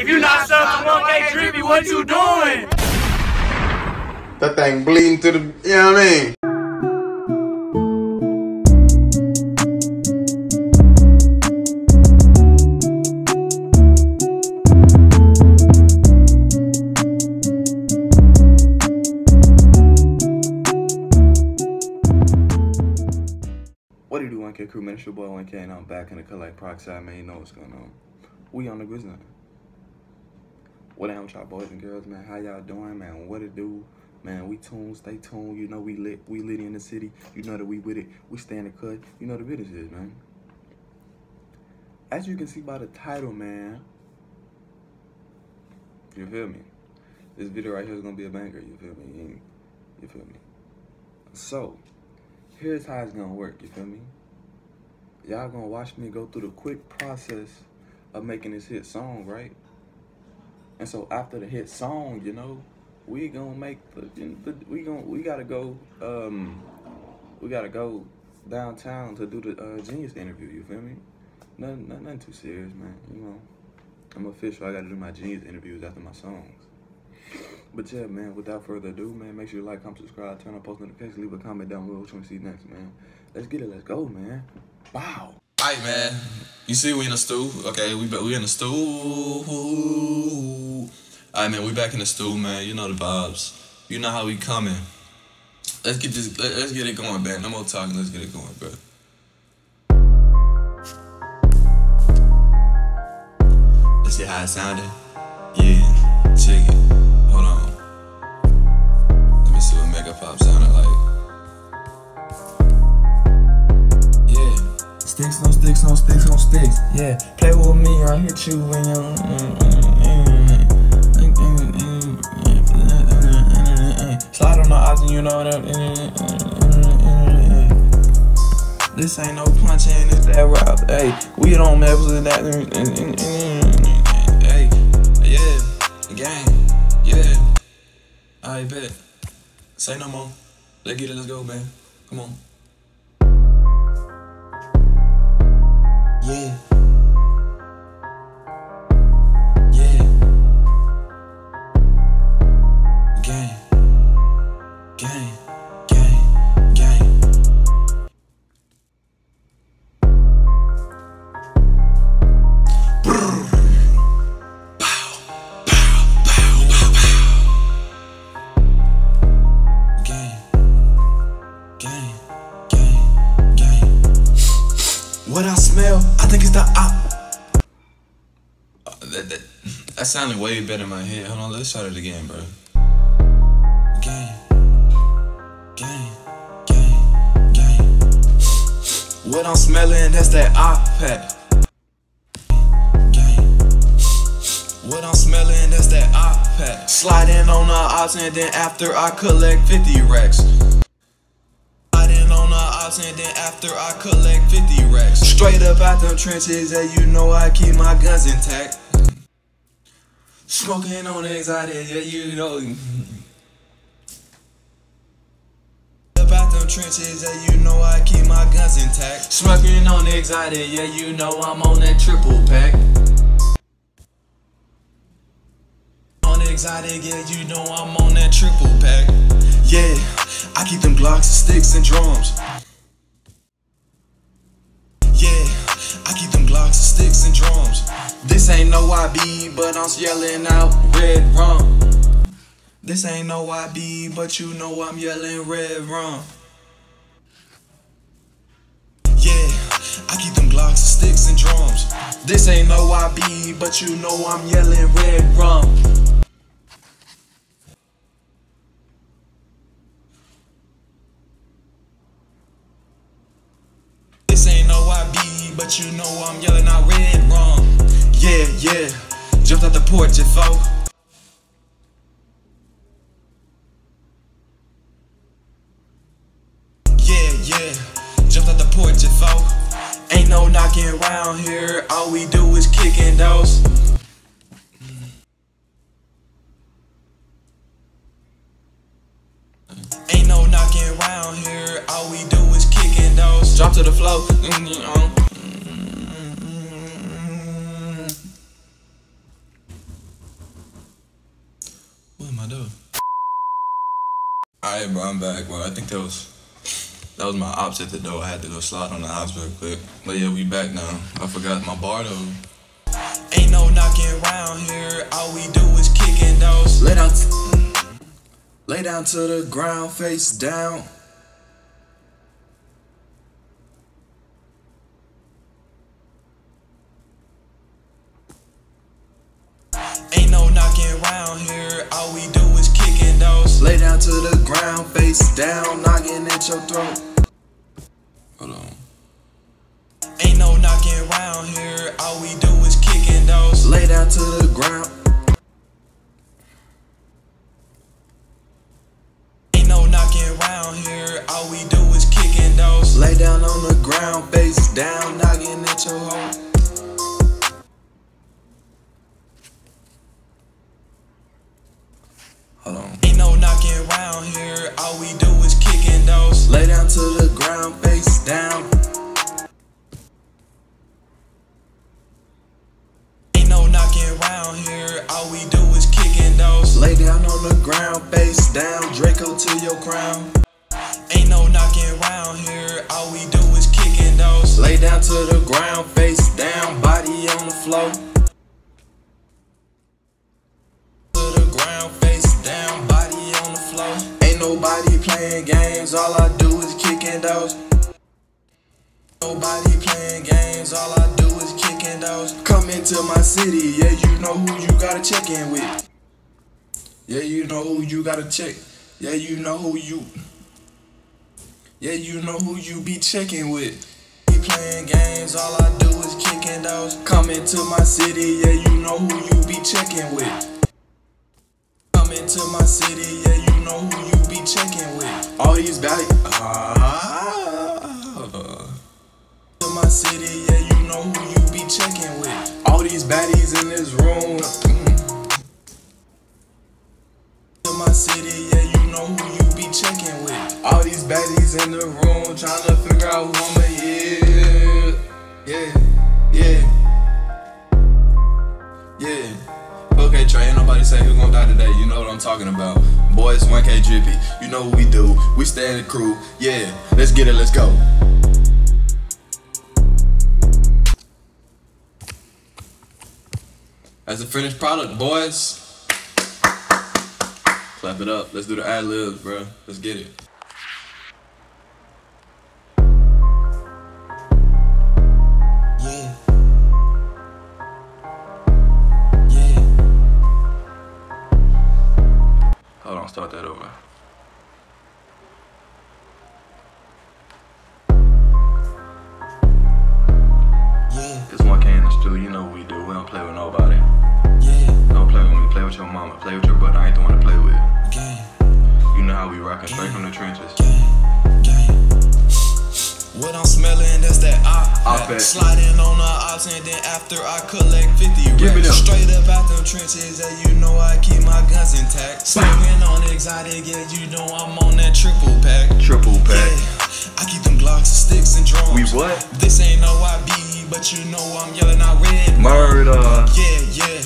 If you not something 1K drippy, what you doing? That thing bleeding to the, you know what I mean? What do you do, 1K crew? Man, it's your boy 1K, and I'm back in the cut like Proxide, man. You know what's going on. We on the Grizzly. What with y'all boys and girls, man? How y'all doing, man? What it do? Man, we tuned, stay tuned. You know we lit, we lit in the city. You know that we with it. We stay in the cut. You know the business is, man. As you can see by the title, man. You feel me? This video right here is gonna be a banger. You feel me? You feel me? So, here's how it's gonna work, you feel me? Y'all gonna watch me go through the quick process of making this hit song, right? And so after the hit song, you know, we gonna make the, the we gonna we gotta go um we gotta go downtown to do the uh, genius interview. You feel me? Nothing, nothing, nothing too serious, man. You know, I'm official. I gotta do my genius interviews after my songs. But yeah, man, without further ado, man, make sure you like, comment, subscribe, turn on post notifications, leave a comment down below what you want to see next, man. Let's get it, let's go, man. Wow. Alright, man. You see, we in the stool. Okay, we we in the stew. Alright, man. We back in the stew, man. You know the vibes. You know how we coming. Let's get this. Let, us get it going, man. No more talking. Let's get it going, bro. Let's see how it sounded. Yeah, check it. Hold on. Let me see what Mega Pop sounded like. Yeah. Sticks, no sticks, no sticks, no sticks. Yeah, play with me, I'll hit you when you. Mm, mm. Slide on the option, you know that. This ain't no punching, it's that rap. Hey, we don't mess with that. Hey, yeah, gang, yeah. I bet. Say no more. Let's get it, let's go, man. Come on. Yeah. Yeah. That, that, sounded way better in my head. Hold on, let's try it again, bro. Gang. Gang. Gang. Gang. What I'm smelling, that's that. Gang. What I'm smelling, that's that pack. Sliding on the ops and then after I collect 50 racks. Sliding on the and then after I collect 50 racks. Straight up out them trenches, and you know I keep my guns intact. Smoking on anxiety, yeah, you know. Up out them trenches, yeah, you know I keep my guns intact. Smoking on anxiety, yeah, you know I'm on that triple pack. On exotic, yeah, you know I'm on that triple pack. Yeah, I keep them Glocks, sticks, and drums. Yeah, I keep them Glocks, sticks, and drums. This ain't no YB, but I'm yelling out red rum. This ain't no YB, but you know I'm yelling red rum. Yeah, I keep them Glocks, sticks, and drums. This ain't no YB, but you know I'm yelling red rum. But you know I'm yelling out red rum. Yeah, yeah, jumped out the porch at four. Yeah, yeah, jumped out the porch at four. Ain't no knocking around here, all we do is kicking those. Ain't no knocking around here, all we do is kicking those. Drop to the flow. mm, am I doing? Alright, bro, I'm back, bro. I think that was that was my ops at the door. I had to go slide on the ops real quick. But yeah, we back now. I forgot my bar though. Ain't no knocking around here. All we do is kicking those. Lay down, lay down to the ground, face down. Ain't no knocking around here. All we do is kicking those. Lay down to the ground, face down, knocking at your throat. Hold on. Ain't no knocking around here. All we do is kicking those. Lay down to the ground. Floor. Ain't nobody playing games, all I do is kicking those. Nobody playing games. All I do is kicking those. Come into my city, yeah, you know who you gotta check in with. Yeah, you know who you gotta check. Yeah, you know who you. Yeah, you know who you be checking with. Playing games. All I do is kicking those. Come into my city, yeah, you know who you be checking with. Come into my city. Yeah, you know who you be checking with. All these valley. Ah. To my city. Yeah, you know who you be checking with. All these baddies in this room. To my city. Yeah, you know who you be checking with. All these baddies in the room trying to figure out who hit. Yeah, yeah, yeah. Okay, Trey, ain't nobody say who gon' die today. You know what I'm talking about. Boys, 1K drippy. You know what we do. We stay in the crew. Yeah, let's get it, let's go. As a finished product, boys. Clap it up. Let's do the ad libs, bro. Let's get it. On, start that over. Yeah. It's 1K in the studio, you know what we do. We don't play with nobody. Yeah. Don't play with me, play with your mama. Play with your brother, I ain't the one to play with. Gang. You know how we rockin' straight from the trenches. Gang. Gang. What I'm smelling, that's that op. Sliding on the ops and then after I collect 50 Give racks. Straight up out them trenches, and you know I keep my guns intact. On exotic, yeah, you know I'm on that triple pack. Triple pack. Yeah, I keep them Glocks, sticks, and drums. We what? This ain't no YB, but you know I'm yelling out red. Murder. Yeah, yeah.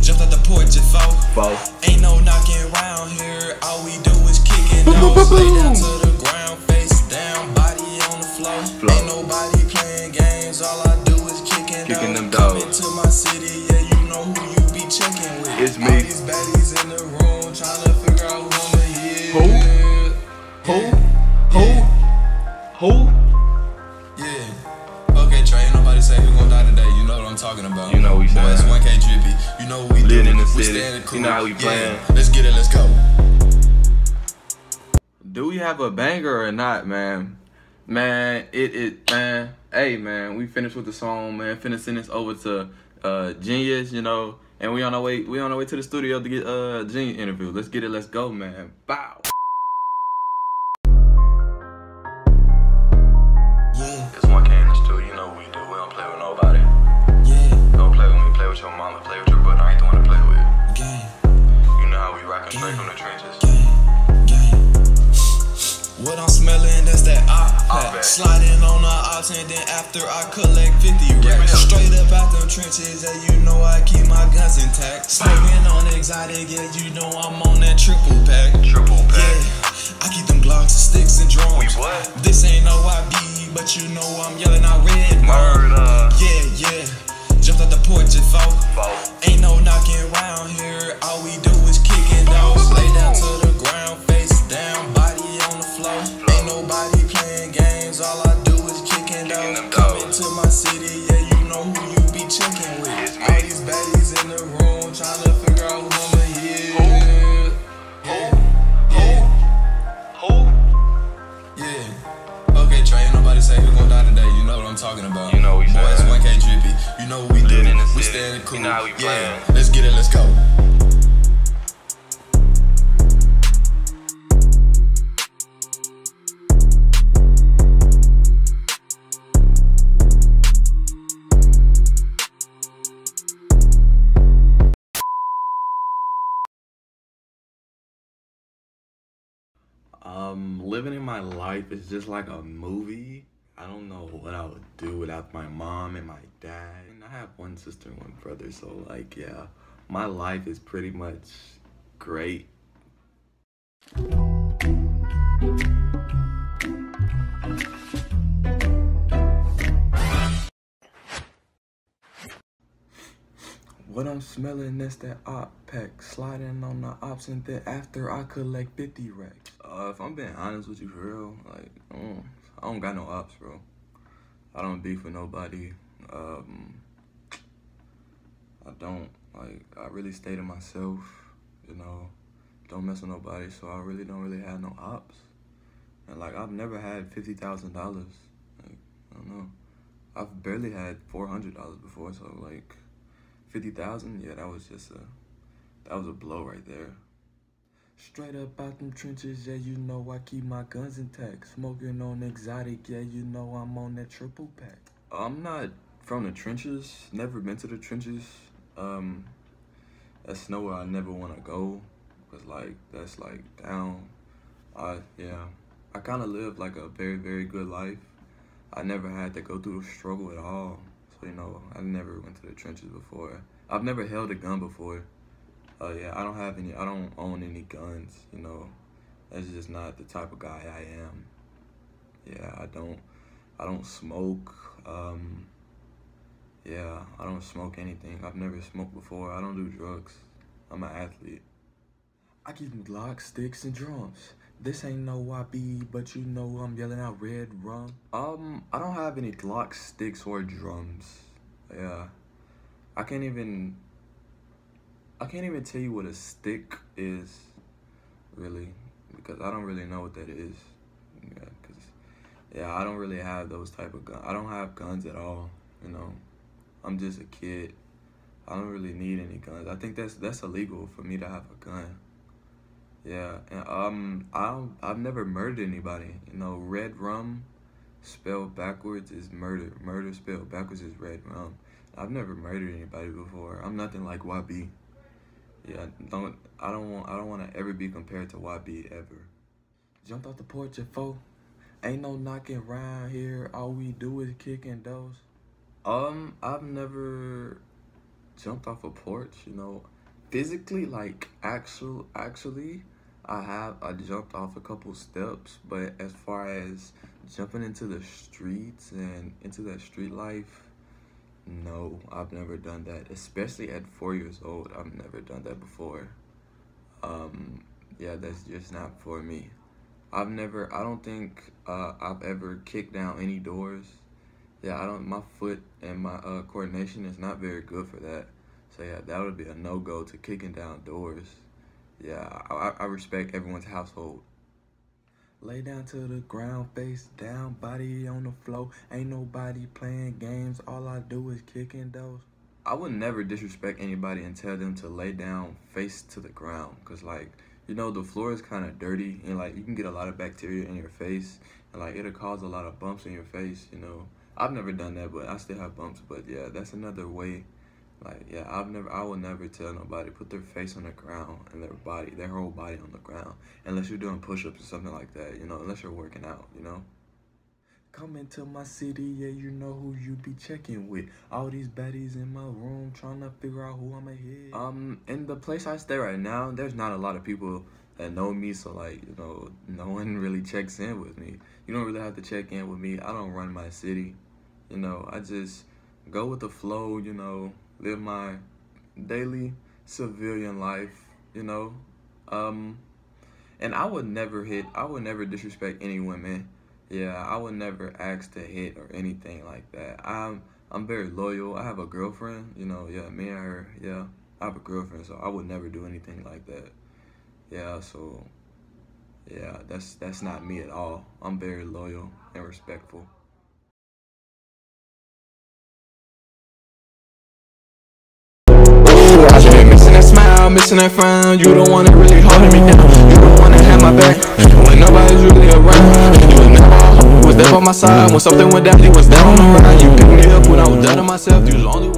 Jumped out the porch at four. Four. Ain't no knocking around here. All we do is kicking Boom, boom, those. boom, Lay down boom. to the ground, face down, body on the floor. Floor. Ain't nobody playing games. All I do is kicking, Kicking them dogs. into my city, yeah, you know who you be checking with. It's me. All these baddies in the room trying to we city. stay in the crew. You know how we Yeah. Let's get it, let's go. Do we have a banger or not, man? Man, it it man. Hey man, we finished with the song, man. Finna send this over to uh Genius, you know, and we on our way we on our way to the studio to get uh Genius interview. Let's get it, let's go, man. Bow. Sliding on the ops and then after I collect 50 Give racks. Straight up out them trenches, and you know I keep my guns intact. Smoking on anxiety, yeah, you know I'm on that triple pack. Triple pack. Yeah, I keep them Glocks, sticks, and drums. What? This ain't no YB, but you know I'm yelling out red. Murder. Yeah, yeah. Jumped out the porch four. Four. Ain't no knocking around here. All we do is kicking. Down to my city, yeah, you know who you be checking with. All these baddies in the room my life is just like a movie. I don't know what I would do without my mom and my dad. And I have one sister and one brother, so like, yeah, my life is pretty much great. What I'm smelling is that op pack sliding on the ops and then after I collect 50 racks. Uh, if I'm being honest with you for real, like, mm, I don't got no ops, bro. I don't beef with nobody. Um, I don't, like, I really stay to myself, you know, don't mess with nobody, so I really don't really have no ops. And, like, I've never had $50,000. Like, I don't know. I've barely had $400 before, so, like, fifty thousand, yeah, that was just a that was a blow right there. Straight up out them trenches, yeah, you know I keep my guns intact. Smoking on exotic, yeah, you know I'm on that triple pack. I'm not from the trenches, never been to the trenches. Um, that's nowhere I never want to go, cause like that's like down. I yeah, I kind of lived like a very very good life. I never had to go through the struggle at all. You know, I never went to the trenches before. I've never held a gun before. Uh, yeah, I don't have any, I don't own any guns, you know. That's just not the type of guy I am. Yeah, I don't, I don't smoke. Um, yeah, I don't smoke anything. I've never smoked before. I don't do drugs. I'm an athlete. I give keep Glocks, sticks, and drums. This ain't no YB, but you know I'm yelling out red rum. Um, I don't have any Glock sticks or drums. Yeah, I can't even. I can't even tell you what a stick is, really, because I don't really know what that is. Yeah, cause yeah, I don't really have those type of guns. I don't have guns at all. You know, I'm just a kid. I don't really need any guns. I think that's that's illegal for me to have a gun. Yeah, and um, I I've never murdered anybody. You know, red rum, spelled backwards is murder. Murder spelled backwards is red rum. I've never murdered anybody before. I'm nothing like YB. Yeah, don't I don't want I don't want to ever be compared to YB ever. Jumped off the porch at four. Ain't no knocking around here. All we do is kicking doors. Um, I've never jumped off a porch. You know, physically, like actual, actually, I have. I jumped off a couple steps, but as far as jumping into the streets and into that street life, no, I've never done that. Especially at four years old, I've never done that before. Um, yeah, that's just not for me. I've never. I don't think uh, I've ever kicked down any doors. Yeah, I don't. My foot and my uh, coordination is not very good for that. So yeah, that would be a no go to kicking down doors. Yeah, I, I respect everyone's household. Lay down to the ground, face down, body on the floor. Ain't nobody playing games. All I do is kicking doors. I would never disrespect anybody and tell them to lay down face to the ground. Cause like, you know, the floor is kind of dirty and like you can get a lot of bacteria in your face and like it'll cause a lot of bumps in your face, you know. I've never done that, but I still have bumps. But yeah, that's another way. Like yeah, I've never, I will never tell nobody put their face on the ground and their body, their whole body on the ground, unless you're doing push-ups or something like that, you know. Unless you're working out, you know. Come into my city, yeah, you know who you be checking with. All these baddies in my room trying to figure out who I'ma hit. Um, in the place I stay right now, there's not a lot of people that know me, so like, you know, no one really checks in with me. You don't really have to check in with me. I don't run my city. You know, I just go with the flow, you know, live my daily civilian life, you know. Um and I would never hit I would never disrespect any women. Yeah, I would never ask to hit or anything like that. I'm I'm very loyal. I have a girlfriend, you know, yeah, me and her, yeah. I have a girlfriend, so I would never do anything like that. Yeah, so yeah, that's that's not me at all. I'm very loyal and respectful. Smile, missing that frown. You the one that really holding me down. You the one that had my back when nobody's really around. You was never was there by my side when something went down. You was down on the ride. You picked me up when I was down to myself. You one.